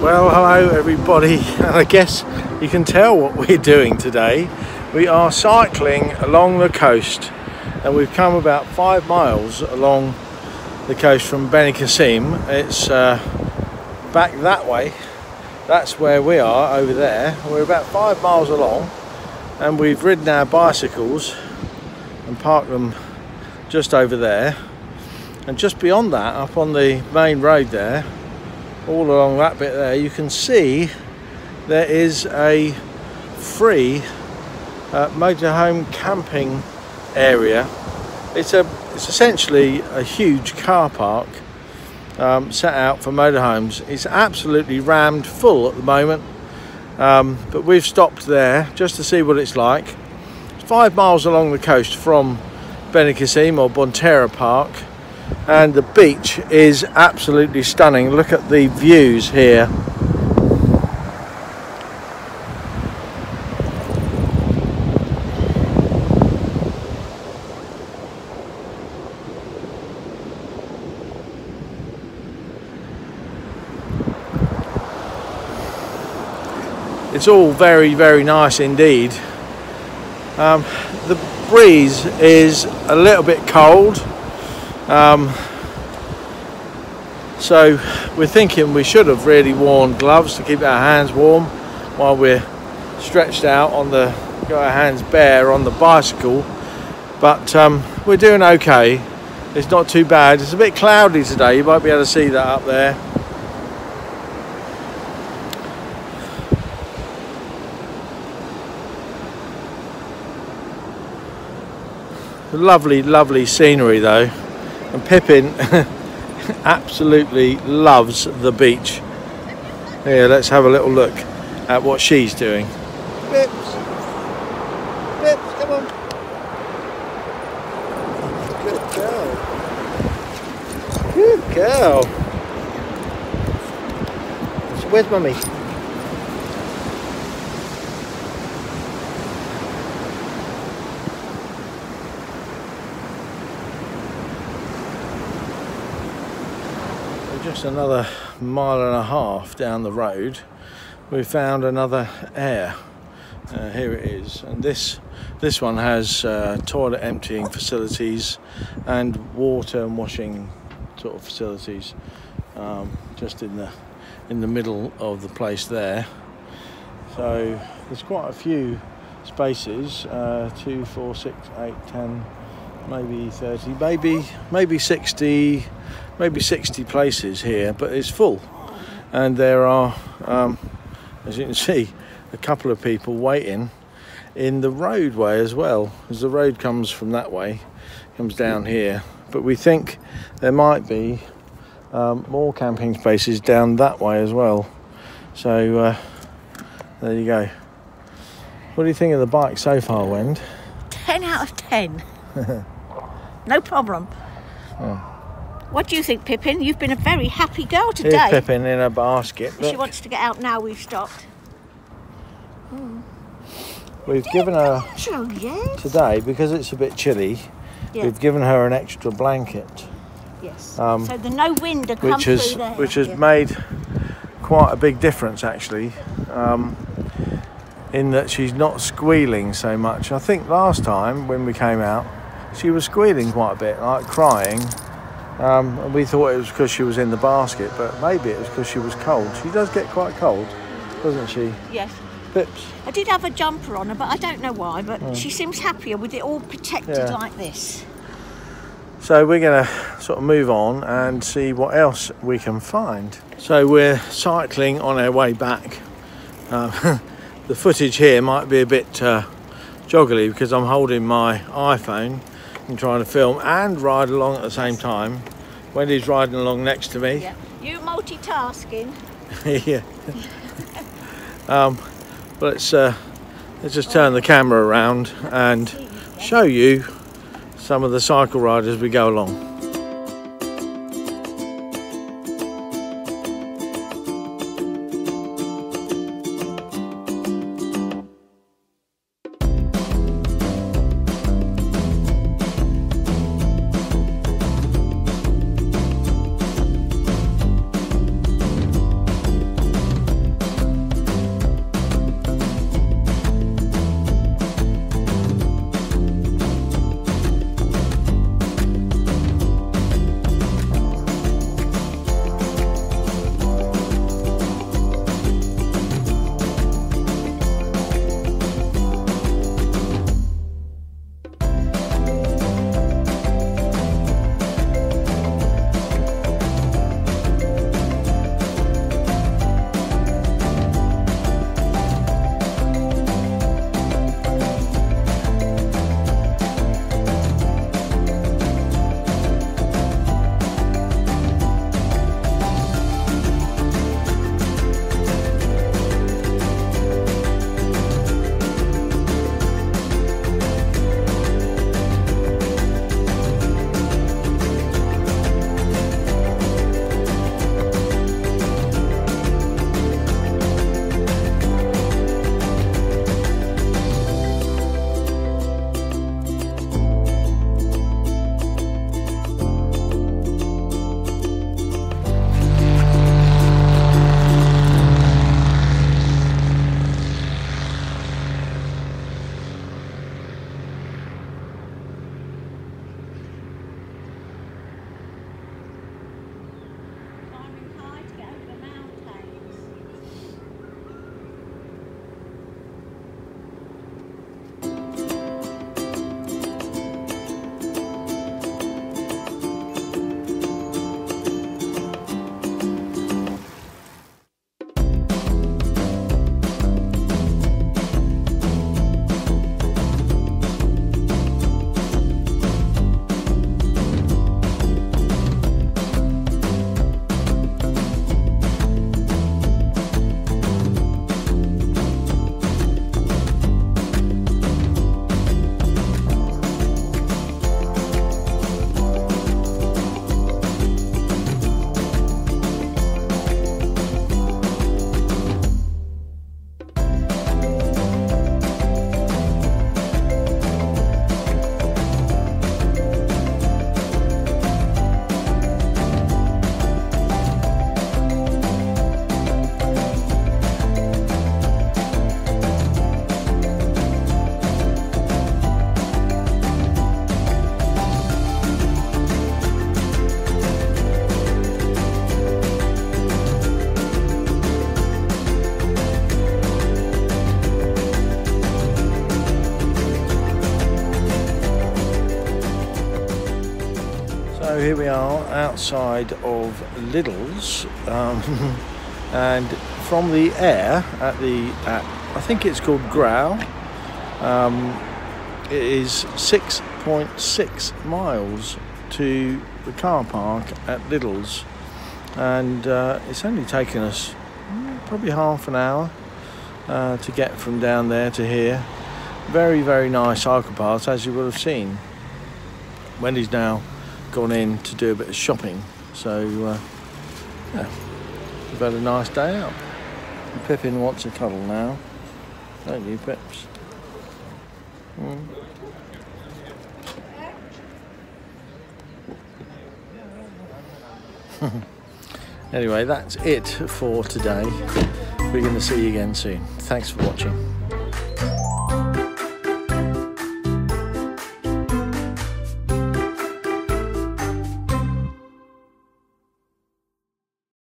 Well, hello everybody. I guess you can tell what we're doing today. We are cycling along the coast and we've come about five miles along the coast from Benicassim. It's uh, back that way. That's where we are over there. We're about five miles along and we've ridden our bicycles and parked them just over there. And just beyond that, up on the main road there, all along that bit there you can see there is a free uh, motorhome camping area. It's a it's essentially a huge car park um, set out for motorhomes. It's absolutely rammed full at the moment um, but we've stopped there just to see what it's like. It's five miles along the coast from Benicassim or Bonterra Park and the beach is absolutely stunning. Look at the views here. It's all very very nice indeed. Um, the breeze is a little bit cold um, so we're thinking we should have really worn gloves to keep our hands warm while we're stretched out on the got our hands bare on the bicycle. But um, we're doing okay. It's not too bad. It's a bit cloudy today. You might be able to see that up there. Lovely lovely scenery though and Pippin absolutely loves the beach. Here, let's have a little look at what she's doing. Pips! Pips, come on! Good girl. Good girl. Where's mummy? Another mile and a half down the road we found another air. Uh, here it is. And this this one has uh, toilet emptying facilities and water and washing sort of facilities um, just in the in the middle of the place there. So there's quite a few spaces uh, two four six eight ten maybe 30 maybe maybe 60 maybe 60 places here, but it's full. And there are, um, as you can see, a couple of people waiting in the roadway as well, as the road comes from that way, comes down here. But we think there might be um, more camping spaces down that way as well. So uh, there you go. What do you think of the bike so far, Wend? 10 out of 10. no problem. Oh. What do you think, Pippin? You've been a very happy girl today. Here's Pippin in a basket. Look. She wants to get out now we've stopped. Mm. We've given her yes. today because it's a bit chilly. Yeah. We've given her an extra blanket. Yes. Um, so the no wind which has which has yeah. made quite a big difference actually. Um, in that she's not squealing so much. I think last time when we came out, she was squealing quite a bit, like crying. Um, and we thought it was because she was in the basket, but maybe it was because she was cold. She does get quite cold, doesn't she? Yes. Pips. I did have a jumper on her, but I don't know why. But oh. she seems happier with it all protected yeah. like this. So we're going to sort of move on and see what else we can find. So we're cycling on our way back. Uh, the footage here might be a bit uh, joggly because I'm holding my iPhone and trying to film and ride along at the same time. Wendy's riding along next to me. Yeah. You multitasking. yeah. um, let's uh, let's just turn the camera around and show you some of the cycle riders we go along. Outside of Lidl's, um, and from the air at the at I think it's called Grau. Um, it is 6.6 miles to the car park at Lidl's, and uh, it's only taken us mm, probably half an hour uh, to get from down there to here. Very, very nice cycle paths, as you will have seen. Wendy's now gone in to do a bit of shopping, so uh, yeah, we've had a nice day out. And Pippin wants a cuddle now, don't you, Pips? Mm. anyway, that's it for today. We're going to see you again soon. Thanks for watching.